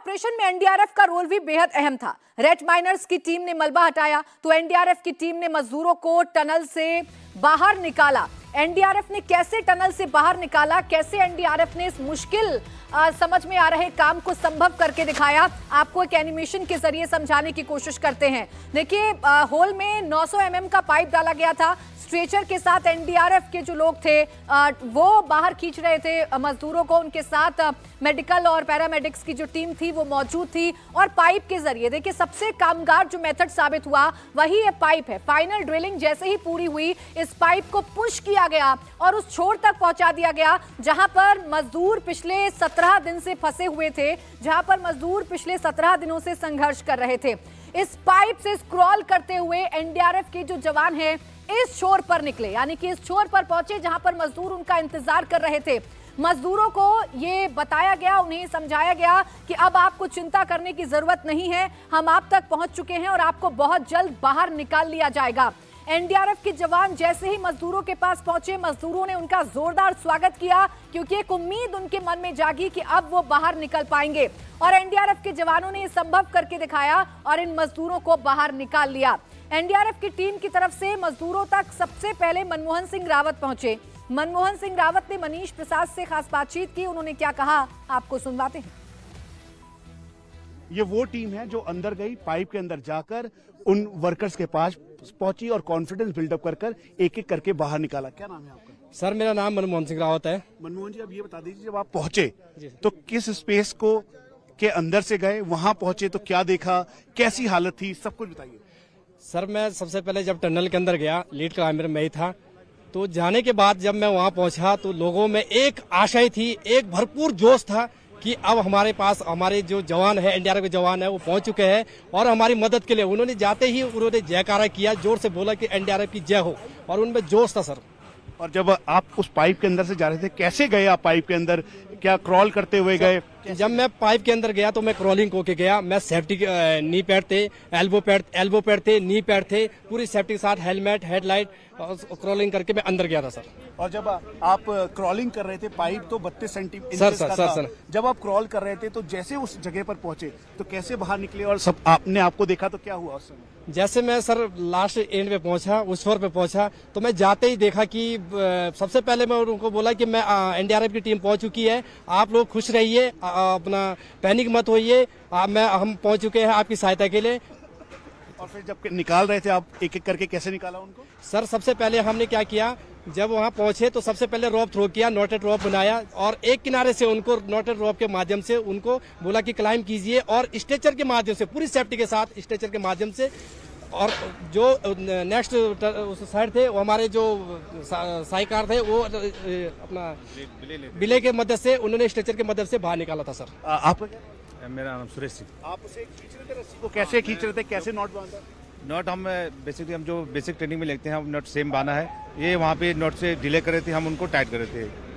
Operation में NDRF का role भी बेहद अहम था। रेड माइनर्स की टीम ने मलबा हटाया तो एनडीआरएफ की टीम ने मजदूरों को टनल से बाहर निकाला। एनडीआरएफ ने कैसे टनल से बाहर निकाला? कैसे एनडीआरएफ ने इस मुश्किल आ, समझ में आ रहे काम को संभव करके दिखाया? आपको एक एनिमेशन के ज़रिए समझाने की कोशिश करते हैं। देखिए होल में 900 एमएम का पाइप डाला गया था। स्ट्रेचर के साथ एनडीआरएफ के जो लोग थे वो बाहर खींच रहे थे मजदूरों को उनके साथ मेडिकल और पैरामेडिक्स की जो टीम थी वो मौजूद थी और पाइप के ज़रिए। देखिए, सबसे कामगार जो मेथड साबित हुआ, वही ये पाइप है। फाइनल ड्रिलिंग जैसे ही पूरी हुई, इस पाइप को पुश किया गया और उस छोर तक पहुँचा दिया गया, जहाँ पर मजदूर पिछले सत्रह दिन से फंसे हुए थे, जहाँ पर मजदूर पिछले सत्रह दिनों से संघर्ष कर रहे थे। इस पाइप से स्क्रॉल करते हुए एनडीआरएफ के जो जवान हैं इस छोर पर निकले, यानी कि इस छोर पर पहुँचे जहाँ पर मजदूर उनका इंतज़ार कर रहे थे। मजदूरों को ये बताया गया, उन्हें समझाया गया कि अब आपको चिंता करने की ज़रूरत नहीं है, हम आप तक पहुँच चुके हैं और आपको बहुत जल्द बाहर निकाल लिया जाएगा। एनडीआरएफ के जवान जैसे ही मजदूरों के पास पहुँचे, मजदूरों ने उनका जोरदार स्वागत किया, क्योंकि एक उम्मीद उनके मन में जागी कि अब वो बाहर निकल पाएँगे। और एनडीआरएफ के जवानों ने संभव करके दिखाया और इन मजदूरों को बाहर निकाल लिया। एनडीआरएफ की टीम की तरफ़ से मजदूरों तक सबसे पहले मनमोहन सिंह रावत पहुँचे। मनमोहन सिंह रावत ने मनीष प्रसाद से खास बातचीत की। उन्होंने क्या कहा? आपको सुनवाते हैं। ये वो टीम है जो अंदर गई पाइप के अंदर जाकर उन वर्कर्स के पास पहुँची और कॉन्फिडेंस बिल्डअप कर कर एक एक करके बाहर निकाला। क्या नाम है आपका? सर मेरा नाम मनमोहन सिंह रावत है। मनमोहन जी अब ये बता दीजिए जब आप पहुँचे तो किस स्पेस को के अंदर से गए वहाँ पहुँचे तो क्या देखा कैसी हालत थी सब कुछ बताइए। सर, मैं सबसे पहले जब टनल के अंदर गया, लीड क्लाइंबर में ही था तो जाने के बाद जब मैं वहाँ पहुँचा तो लोगों में एक आशय थी, एक भरपूर जोश था कि अब हमारे पास, हमारे जो जवान है, एनडीआरएफ के जवान है, वो पहुँच चुके हैं और हमारी मदद के लिए। उन्होंने जाते ही उन्होंने जयकारा किया, ज़ोर से बोला कि एनडीआरएफ की जय हो, और उनमें जोश था, सर। और जब आप उस पाइप के अंदर से जा रहे थे, कैसे गए आप पाइप के अंदर? क्या क्रॉल करते हुए गए? जब मैं पाइप के अंदर गया तो मैं क्रॉलिंग होके गया। मैं सेफ्टी नी पैड थे एल्बो पैड एल्बो पैड थे नी पैड थे पूरी सेफ्टी के साथ हेलमेट हेडलाइट क्रॉलिंग करके मैं अंदर गया था सर और जब आप क्रॉलिंग कर रहे थे पाइप तो बत्तीस centimetre sir sir sir sir जब आप क्रॉल कर रहे थे तो जैसे उस जगह पर पहुँचे तो कैसे बाहर निकले और सब आपने आपको देखा तो क्या हुआ उस समय जैसे मैं सर लास्ट एंड पे पहुँचा उस छोर पे पहुँचा तो मैं जाते ही देखा कि सबसे पहले मैं उनको बोला कि मैं एनडीआरएफ की टीम पहुँच चुकी है आप लोग खुश रहिए अपना पैनिक मत होइए। मैं हम पहुँच चुके हैं आपकी सहायता के लिए। और फिर जब निकाल रहे थे आप एक एक करके कैसे निकाला उनको? सर सबसे पहले हमने क्या किया जब वहाँ पहुँचे तो सबसे पहले रोप थ्रो किया नोटेड रोप बनाया और एक किनारे से उनको नोटेड रोप के माध्यम से उनको बोला कि क्लाइम कीजिए और स्ट्रेचर के माध्यम से पूरी सेफ्टी के साथ स्ट्रेचर के माध्यम से और जो नेक्स्ट उस साइड थे वो हमारे जो साइकार थे वो अपना बिले के मदद से उन्होंने स्ट्रेचर के मदद से बाहर निकाला था सर। आप? मेरा नाम सुरेश सिंह। आप उसे खींच रहे थे रस्सी को कैसे खींच रहे थे? कैसे नॉट बांधा? नॉट हम बेसिकली हम जो बेसिक ट्रेनिंग में लेते हैं हम नॉट सेम बाना है। ये वहाँ पे नॉट से डिले कर रहे थे हम उनको टाइट कर रहे थे।